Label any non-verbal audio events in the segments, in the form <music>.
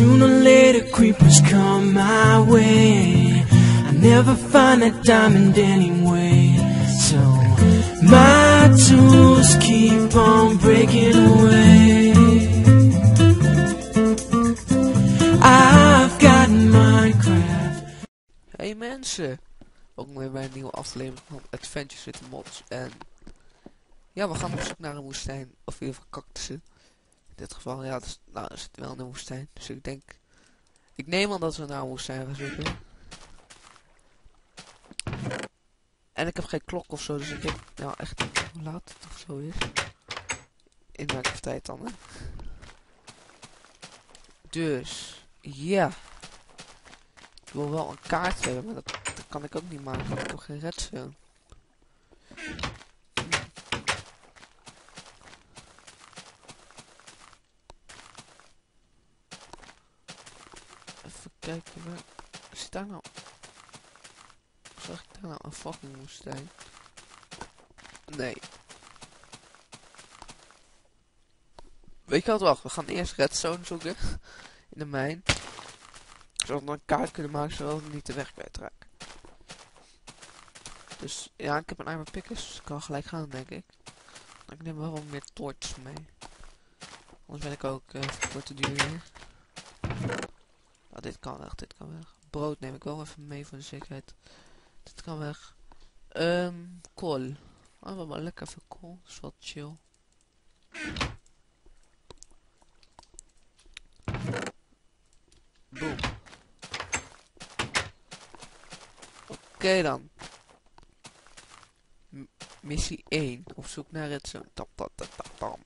Sooner or later, creepers come my way. I never find that diamond anyway. So my tools keep on breaking away. I've got Minecraft. Hey mensen, welkom weer bij een nieuwe aflevering van Adventures with Mods. En ja, we gaan op zoek naar een woestijn, of in ieder geval cactussen. Dit geval, ja, dus, nou, zitten wel in een woestijn. Dus ik denk, ik neem aan dat we naar een woestijn gaan zoeken. En ik heb geen klok of zo, dus ik denk, nou echt hoe laat het of zo is. In welke tijd dan, hè? Dus, ja. Ik wil wel een kaart hebben, maar dat, dat kan ik ook niet maken. want Ik heb geen redstone. Even kijken, waar zit daar nou? Zag ik daar nou een fucking woestijn? Nee. Weet je wat, wacht, we gaan eerst redstone zoeken. In de mijn zodat we een kaart kunnen maken zodat we niet de weg kwijtraken. Dus ja, ik heb een iron pickers, dus ik kan gelijk gaan denk ik. Ik neem wel wat meer torches mee. Anders ben ik ook uh, te duur hier. Oh, dit kan weg, dit kan weg. Brood neem ik wel even mee voor de zekerheid. Dit kan weg. Ehm, kool. Oh, we lekker veel kool, dat is wel chill. Boom. Oké dan. Missie 1. Op zoek naar het zo'n tap tap tap.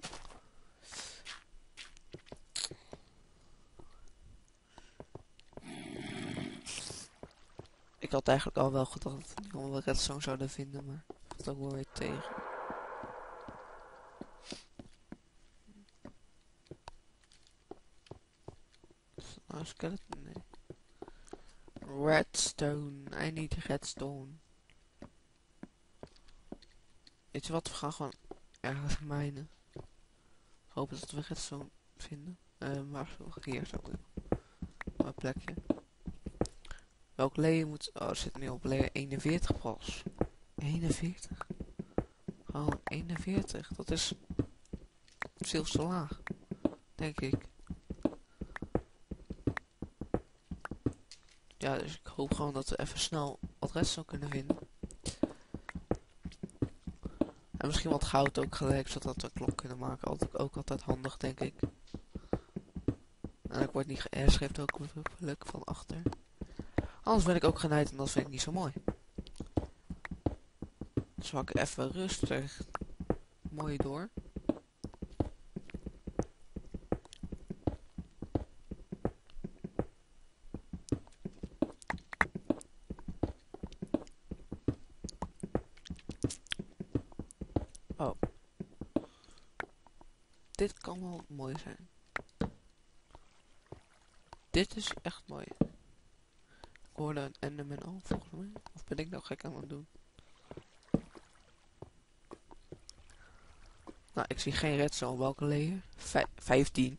Had eigenlijk al wel gedacht dat we redstone zouden vinden, maar dat ook wel tegen. Nou, skeleton, nee. Redstone. I need redstone. Weet je wat? We gaan gewoon ergens mijnen. Hopen dat we redstone vinden. Uh, maar hier zo. Een plekje. Welk layer moet... Oh, zit nu op layer 41 pas. 41? Gewoon 41. Dat is veel te laag. Denk ik. Ja, dus ik hoop gewoon dat we even snel wat redstone kunnen vinden. En misschien wat goud ook gelijk, zodat we klok kunnen maken. Altijd, ook altijd handig, denk ik. En ik word niet geairschept ook leuk van achter. Anders ben ik ook genaaid en dat vind ik niet zo mooi. Dus ik even rustig mooi door. Oh. Dit kan wel mooi zijn. Dit is echt mooi. Hoorde een enderman al, volgens mij. Of ben ik nou gek aan het doen? Nou, ik zie geen redstone. Welke layer? Vij 15.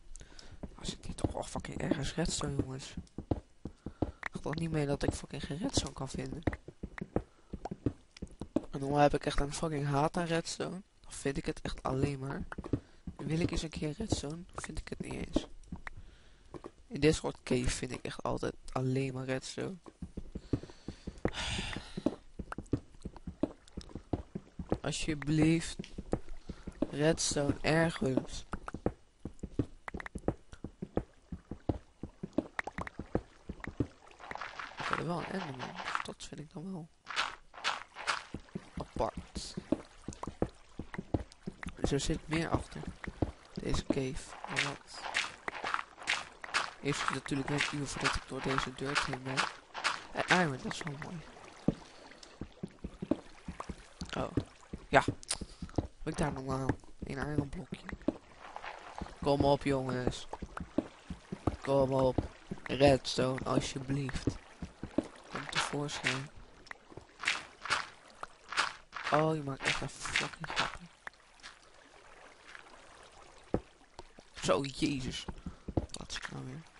Nou, zit hier toch wel fucking ergens redstone, jongens. Ik toch niet mee dat ik fucking geen redstone kan vinden. En dan heb ik echt een fucking haat aan redstone. Dan vind ik het echt alleen maar. Wil ik eens een keer redstone, vind ik het niet eens. In dit soort cave vind ik echt altijd alleen maar redstone. Alsjeblieft. Redstone ergens. Ik heb wel een enderman. dus Dat vind ik dan wel apart. Dus er zit meer achter deze cave. Wat? Heeft natuurlijk net uur voordat ik door deze deur heen ben. En iron, dat is wel mooi. Oh. Ja. Ik daar nog aan? Een iron blokje. Kom op jongens. Kom op. Redstone, alsjeblieft. Kom tevoorschijn. Oh, je maakt echt een fucking grapje. Zo, jezus. Wat is ik nou weer?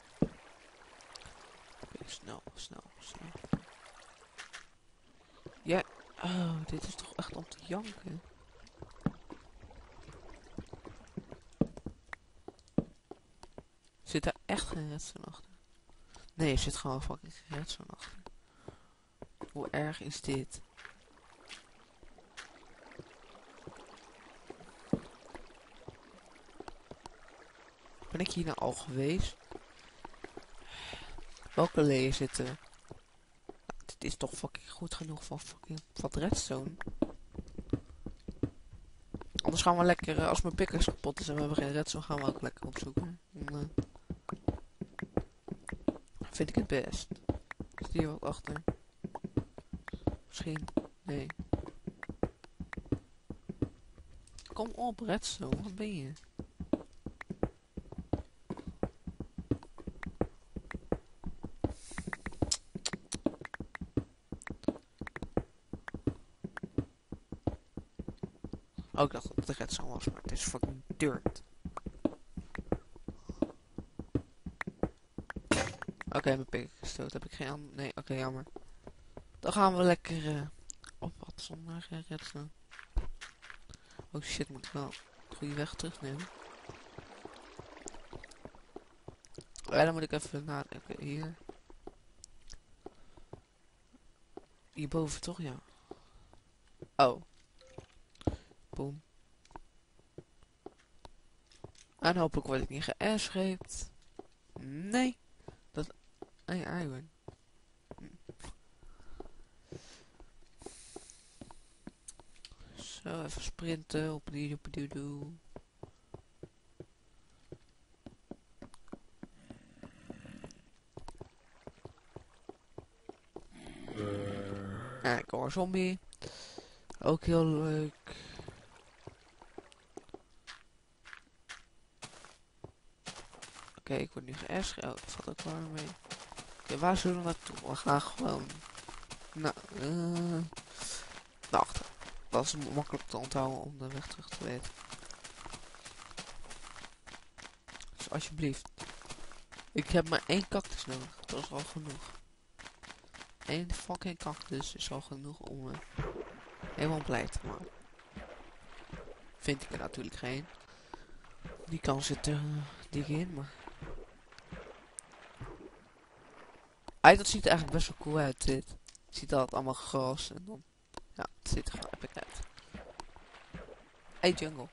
snel, snel, snel. Ja, oh, dit is toch echt om te janken. Zit daar echt geen redstone achter? Nee, er zit gewoon fucking redstone achter. Hoe erg is dit? Ben ik hier nou al geweest? Welke leer zitten? Is toch fucking goed genoeg voor fucking wat redstone. Anders gaan we lekker, eh, als mijn pikkers kapot is en we hebben geen redstone, gaan we ook lekker opzoeken. Eh, vind ik het best. Zit hier wat achter? Misschien. Nee. Kom op, redstone. Wat ben je? Oh, ik dacht dat de redstone was, maar het is fucking dirt. Oké, mijn pik gestoot. Heb ik geen ander... Nee, oké, jammer. Dan gaan we lekker eh, op wat zonder uh, redstone. Oh shit, moet ik wel de goede weg terugnemen. Ja, dan moet ik even nadenken. Hier. Hierboven toch, ja. Oh. Boom. En hopelijk word ik niet geairschept. Nee. Dat... Nee, iron. Zo, even sprinten. Op die op die doe. Een zombie. Ook heel leuk. Oké, ik word nu geëscht. Oh, valt ook mee. Oké, waar zullen we naartoe? We gaan gewoon... Nou, eh... achter. Dat is makkelijk te onthouden om de weg terug te weten. Dus alsjeblieft. Ik heb maar één cactus nodig. Dat is al genoeg. Eén fucking cactus is al genoeg om me helemaal blij te maken. Vind ik er natuurlijk geen. Die kans zit er uh, dik in, maar... Ay, dat ziet er eigenlijk best wel cool uit, dit. Het ziet altijd allemaal gras en dan... Ja, het ziet er gewoon epic uit. Hey, jungle.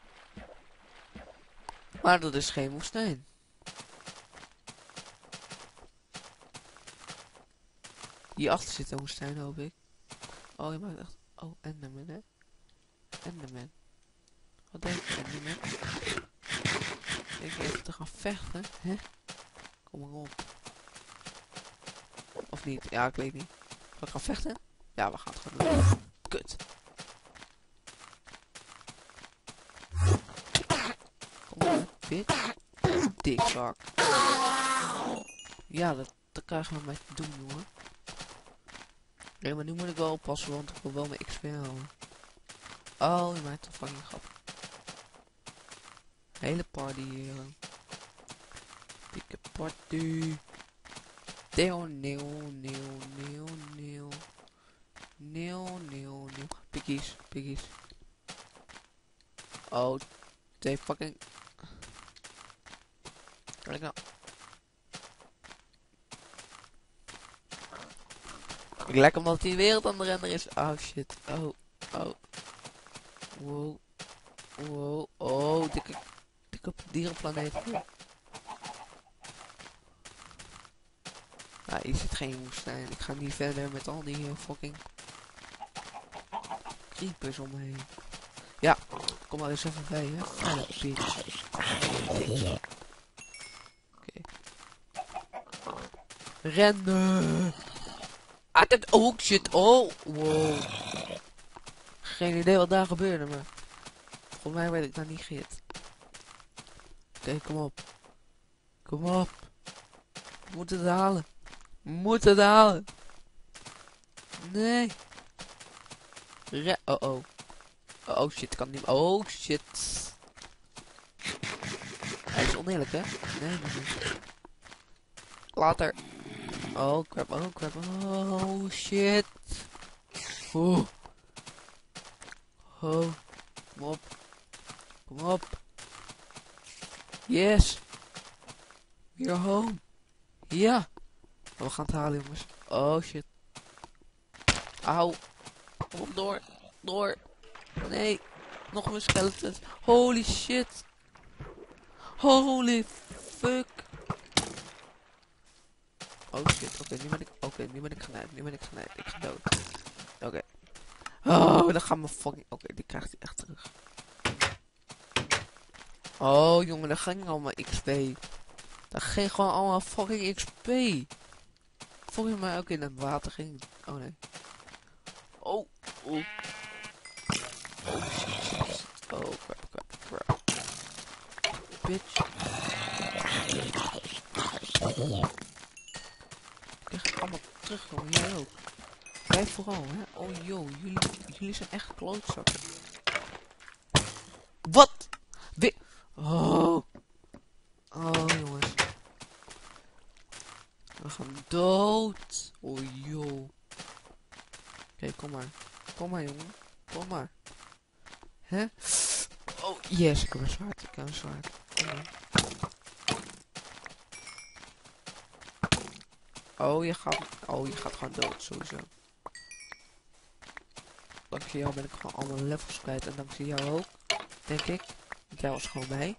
Maar dat is geen woestijn. Hierachter zit een woestijn, hoop ik. Oh, je maakt echt... Oh, Enderman, hè? Enderman. Wat denk je, Enderman? Denk je even te gaan vechten, hè? Kom maar op. Niet? Ja, ik weet niet. We gaan vechten? Ja, we gaan het gewoon doen. Kut. Kom bitch. Dikzak. Ja, dat, dat krijgen we met te doen, jongen. Nee, maar nu moet ik wel oppassen, want ik wil wel mijn XP houden. Oh, je maakt een fucking grap. Hele party hier. Dikke party. Neel, neel, neel, neel, neel. Neel, neel, neel. Piggies, piggies. Oh, they fucking... Ik nou... Ik lijk omdat die wereld aan de render is. Oh shit. Oh, oh. Wow. Wow. Oh, dikke, dikke dierenplaneet. Hier zit geen woestijn. Ik ga niet verder met al die uh, fucking creepers om me heen. Ja, kom maar eens even bij, hè. Oké. Okay. Rennen! Ah, dat... Oh, shit. Oh, wow. Geen idee wat daar gebeurde, maar... Volgens mij werd ik daar niet gehit. Oké, kom op. Kom op. We moeten het halen. We moeten het halen. Nee. Re oh oh. Oh, oh shit, kan niet. Oh shit. Hij is oneerlijk, hè? Nee, nee, nee. Later. Oh crap, oh crap, oh shit. Oeh. Oh. Kom op. Kom op. Yes. We're home. Ja. Oh, we gaan het halen jongens. Oh shit. Auw. Kom door. Door. Nee. Nog een skeleton. Holy shit. Holy fuck. Oh shit. Oké, nu ben ik. Oké, nu ben ik genaaid. Nu ben ik genaaid. Ik ga dood. Oké. Oh, dan gaan we fucking. Oké, die krijgt hij echt terug. Oh jongen, daar ging allemaal XP. Daar ging gewoon allemaal fucking XP. Volgens mij ook in het water ging. Oh nee. Oh, oh. Oh crap, crap, crap. Bitch. Ik allemaal terug, jongen. Jij ook. Jij vooral, hè. Oh joh, jullie, jullie zijn echt klootzakken. Wat? Wie? Oh. Oh, jongens. We gaan dood. Oh, joh. Maar. Kom maar, jongen. Kom maar. Hè? Oh, yes. Ik heb een zwaard. Ik heb een zwaard. Oh, je gaat... Oh, je gaat gewoon dood, sowieso. Dankzij jou ben ik gewoon allemaal levels kwijt. En dankzij jou ook, denk ik. Jij was gewoon bij.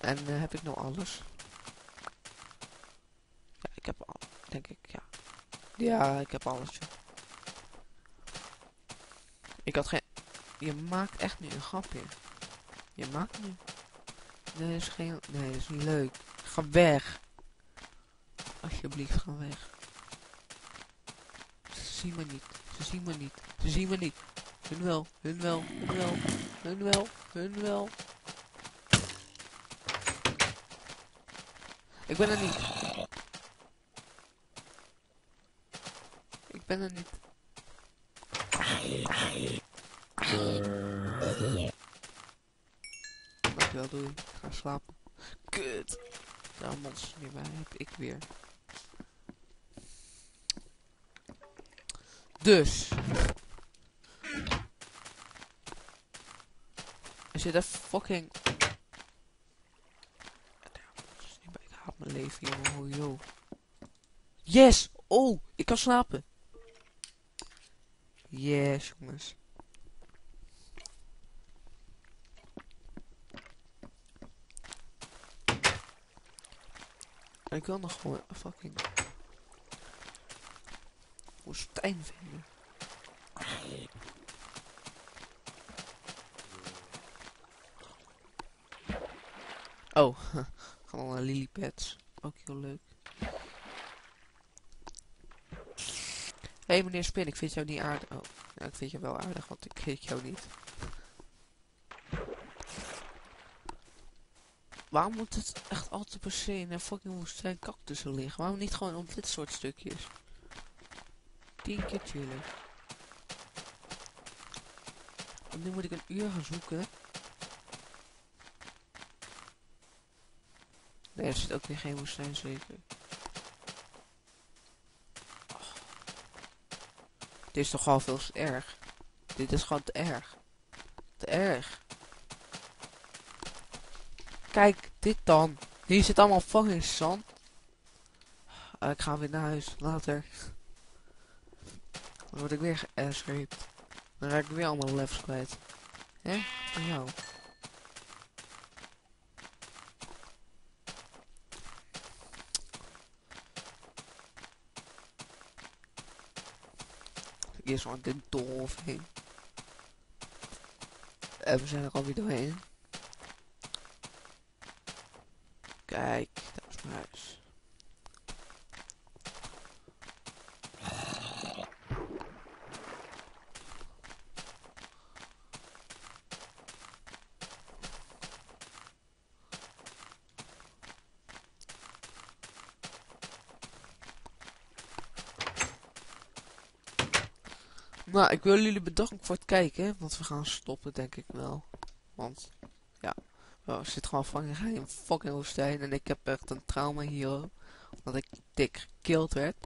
En eh, heb ik nou alles? Ja, ik heb al, denk ik, ja. Ja, ik heb alles. Ik had geen... Je maakt echt nu een grapje. Je maakt nu... Nee, dat is geen... Nee, dat is niet leuk. Ga weg. Alsjeblieft, ga weg. Ze zien me niet. Ze zien me niet. Ze zien me niet. Hun wel. Hun wel. Hun wel. Hun wel. Hun wel. Ik ben er niet. Ik ben er niet. Dankjewel, doei. Ik ga slapen. Kut. Een monster niet bij heb ik weer. Dus. Er zit een fucking... Ik haal mijn leven, jongen. Oh, yo. Yes! Oh, ik kan slapen. Yes, jongens. Ik wil nog gewoon een fucking woestijn vinden. Oh, <laughs> gewoon een lilypads. Ook heel leuk. Hé hey, meneer Spin, ik vind jou niet aardig. Oh, ja, ik vind je wel aardig, want ik weet jou niet. Waarom moet het echt altijd per se in een fucking woestijn cactussen liggen? Waarom niet gewoon op dit soort stukjes? Tien keer chillen. En nu moet ik een uur gaan zoeken. Nee, er zit ook weer geen woestijn zeker. Oh. Dit is toch al veel te erg. Dit is gewoon te erg. Te erg. Kijk, dit dan. Hier zit allemaal fucking zand. Uh, ik ga weer naar huis. Later. Dan word ik weer geairstraped. Dan raak ik weer allemaal levels kwijt. Hè? Van jou. Eerst van de dolf heen. En we zijn er alweer doorheen. Kijk, dat is mijn. Nou, ik wil jullie bedanken voor het kijken, want we gaan stoppen denk ik wel. Want, oh, zit gewoon fucking geen fucking woestijn en ik heb echt een trauma hier. dat ik dik gekild werd.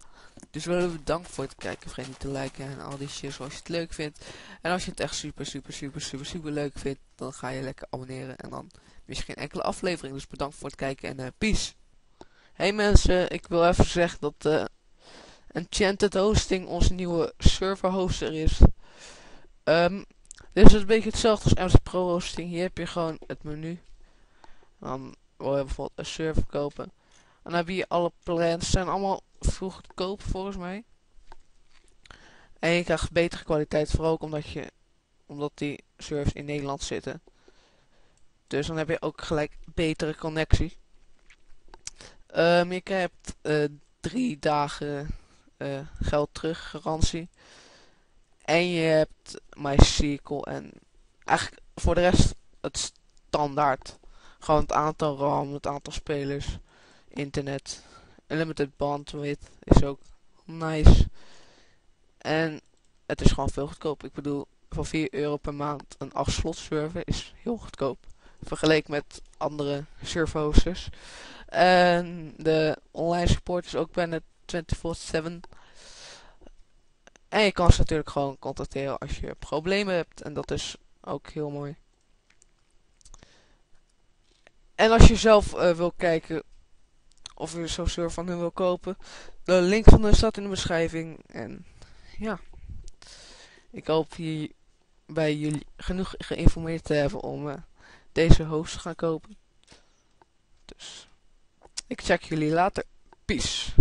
Dus willen we bedankt voor het kijken. Vergeet niet te liken en al die shit zoals je het leuk vindt. En als je het echt super, super, super, super, super leuk vindt, dan ga je lekker abonneren. En dan mis je geen enkele aflevering. Dus bedankt voor het kijken en uh, peace. Hey mensen, ik wil even zeggen dat uh, Enchanted Hosting onze nieuwe server hoster is. Um, dit is een beetje hetzelfde als MC Pro Hosting. Hier heb je gewoon het menu. Dan wil je bijvoorbeeld een server kopen. En dan heb je alle plans. zijn allemaal veel goedkoop volgens mij. En je krijgt betere kwaliteit. Vooral ook omdat, je, omdat die servers in Nederland zitten. Dus dan heb je ook gelijk betere connectie. Um, je krijgt uh, drie dagen uh, geld terug garantie. En je hebt MySQL en eigenlijk voor de rest het standaard. Gewoon het aantal RAM, het aantal spelers, internet, unlimited bandwidth is ook nice. En het is gewoon veel goedkoop. Ik bedoel, voor 4 euro per maand een 8 slot server is heel goedkoop. Vergeleken met andere server hosters. En de online support is ook bijna 24-7. En je kan ze natuurlijk gewoon contacteren als je problemen hebt. En dat is ook heel mooi. En als je zelf uh, wil kijken of je zo'n server van hun wil kopen. De link van hun staat in de beschrijving. En ja. Ik hoop hier bij jullie genoeg geïnformeerd te hebben om uh, deze host te gaan kopen. Dus ik check jullie later. Peace.